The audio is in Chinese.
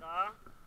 감.